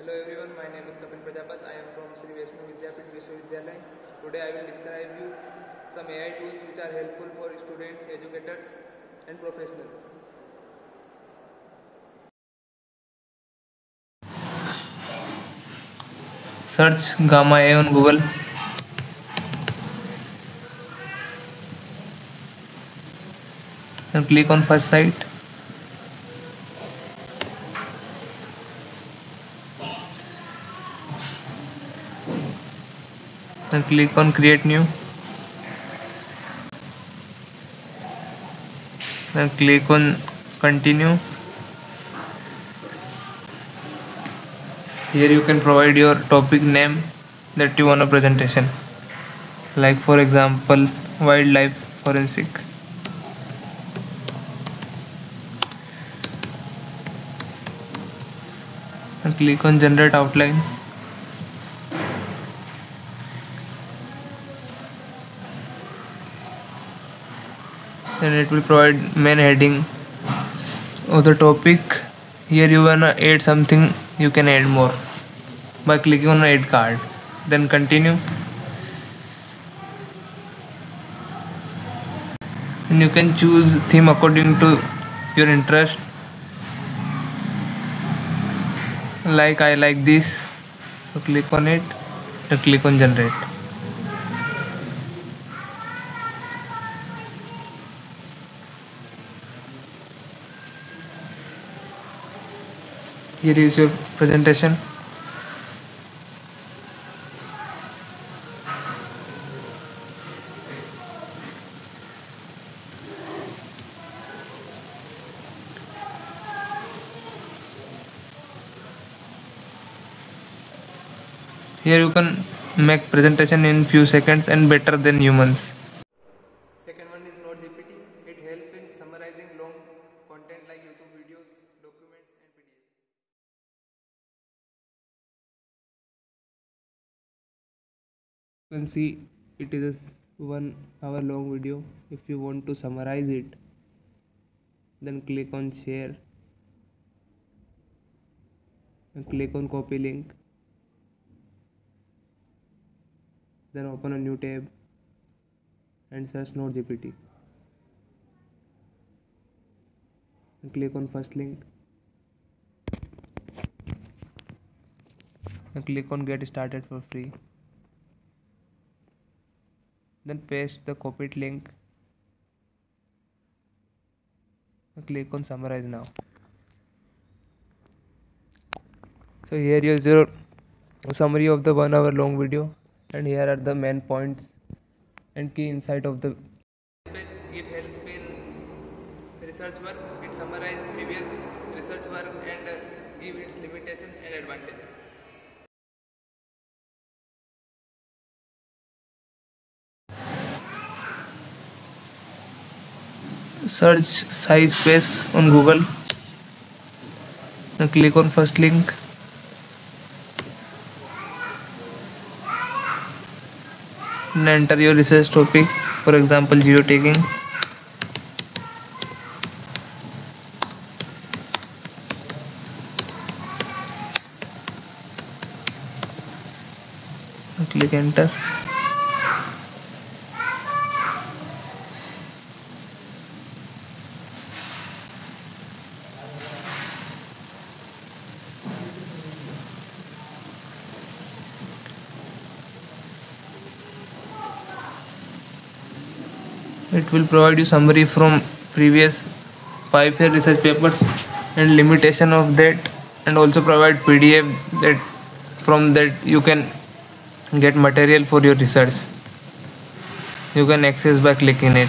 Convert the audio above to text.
Hello everyone, my name is Kapil Prajapat. I am from Sri Vaishnav Vidyapit Vishwavidyalaya. Today I will describe you some AI tools which are helpful for students, educators and professionals. Search Gamma AI on Google. And click on first site. And click on create new. And click on continue. Here you can provide your topic name that you want a presentation. Like for example, wildlife forensic. And click on generate outline. Then it will provide main heading of the topic. Here you wanna add something, you can add more by clicking on add card. Then continue. And you can choose theme according to your interest. Like I like this. So click on it and click on generate. Here is your presentation. Here you can make presentation in few seconds and better than humans. Second one is NoteGPT. It helps in summarizing long content like YouTube videos, documents and PDFs. You can see it is a one hour long video. If you want to summarize it, then click on share and click on copy link. Then open a new tab and search NoteGPT. And click on first link and click on get started for free. Then paste the copied link click on summarize now. So here is your summary of the one hour long video and here are the main points and key insight of the It helps in research work. It summarizes previous research work and give its limitation and advantages. Search size space on Google click on first link enter your research topic for example geotagging click enter it will provide you summary from previous five year research papers and limitation of that and also provide pdf that from that you can get material for your research. You can access by clicking it